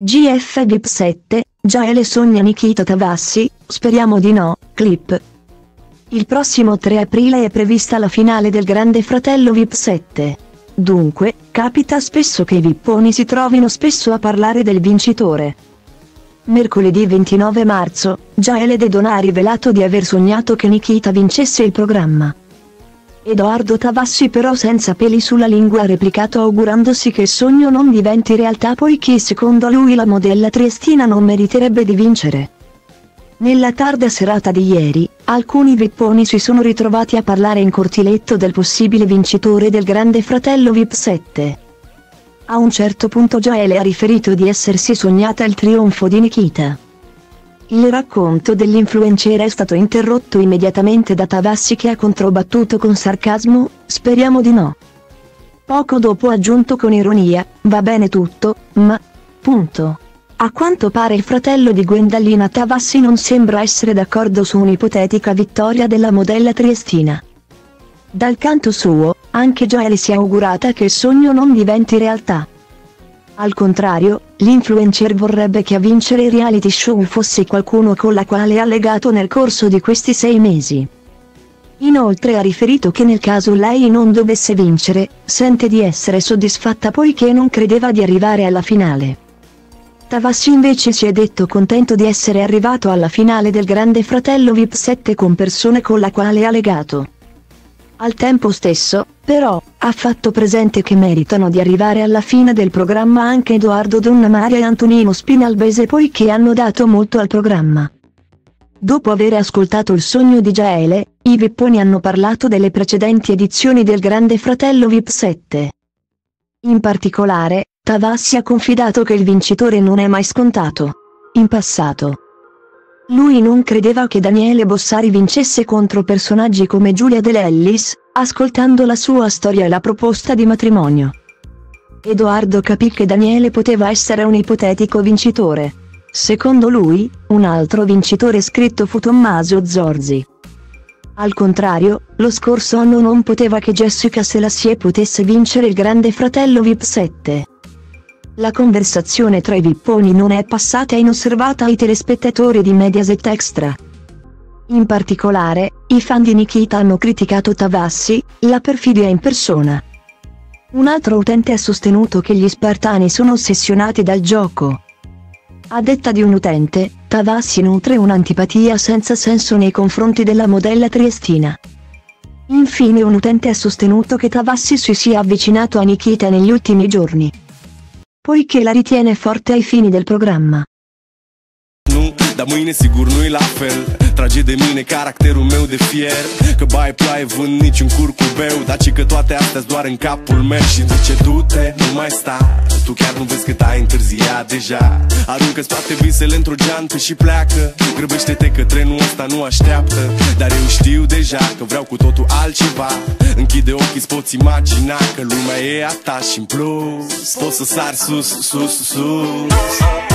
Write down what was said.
GF VIP 7, Gaele sogna Nikita Tavassi, speriamo di no, clip. Il prossimo 3 aprile è prevista la finale del Grande Fratello VIP 7. Dunque, capita spesso che i vipponi si trovino spesso a parlare del vincitore. Mercoledì 29 marzo, Gaele Dedon ha rivelato di aver sognato che Nikita vincesse il programma. Edoardo Tavassi però senza peli sulla lingua ha replicato augurandosi che il sogno non diventi realtà poiché secondo lui la modella triestina non meriterebbe di vincere. Nella tarda serata di ieri, alcuni vipponi si sono ritrovati a parlare in cortiletto del possibile vincitore del Grande Fratello VIP 7. A un certo punto Joele ha riferito di essersi sognata il trionfo di Nikita. Il racconto dell'influencer è stato interrotto immediatamente da Tavassi che ha controbattuto con sarcasmo, speriamo di no. Poco dopo ha aggiunto con ironia, va bene tutto, ma... punto. A quanto pare il fratello di Gwendalina Tavassi non sembra essere d'accordo su un'ipotetica vittoria della modella triestina. Dal canto suo, anche Joelle si è augurata che il sogno non diventi realtà. Al contrario, l'influencer vorrebbe che a vincere il reality show fosse qualcuno con la quale ha legato nel corso di questi sei mesi. Inoltre ha riferito che nel caso lei non dovesse vincere, sente di essere soddisfatta poiché non credeva di arrivare alla finale. Tavassi invece si è detto contento di essere arrivato alla finale del Grande Fratello VIP 7 con persone con la quale ha legato. Al tempo stesso, però, ha fatto presente che meritano di arrivare alla fine del programma anche Edoardo Donnamaria e Antonino Spinalbese poiché hanno dato molto al programma. Dopo aver ascoltato il sogno di Gaele, i Vipponi hanno parlato delle precedenti edizioni del Grande Fratello VIP 7. In particolare, Tavassi ha confidato che il vincitore non è mai scontato. In passato. Lui non credeva che Daniele Bossari vincesse contro personaggi come Giulia De Lellis, ascoltando la sua storia e la proposta di matrimonio. Edoardo capì che Daniele poteva essere un ipotetico vincitore. Secondo lui, un altro vincitore scritto fu Tommaso Zorzi. Al contrario, lo scorso anno non poteva che Jessica Selassie potesse vincere il Grande Fratello VIP 7. La conversazione tra i vipponi non è passata inosservata ai telespettatori di Mediaset Extra. In particolare, i fan di Nikita hanno criticato Tavassi, la perfidia in persona. Un altro utente ha sostenuto che gli spartani sono ossessionati dal gioco. A detta di un utente, Tavassi nutre un'antipatia senza senso nei confronti della modella triestina. Infine un utente ha sostenuto che Tavassi si sia avvicinato a Nikita negli ultimi giorni poiché la ritiene forte ai fini del programma. Nu, dar mâine sigur nu-i la fel. Trage de mine caracterul meu de fier. Că baie ploaie vând niciun curcubeu Dar ci că toate astea doar în capul meu. Și zice du-te, nu mai sta. Tu chiar nu vezi cât ai întârziat deja. Aruncă-ți toate visele într-o geantă și pleacă. Grăbește-te că trenul ăsta nu așteaptă. Dar eu știu deja că vreau cu totul altceva. Închide ochii, îți poți imagina că lumea e a ta. Și în plus Poți să sari sus, sus, sus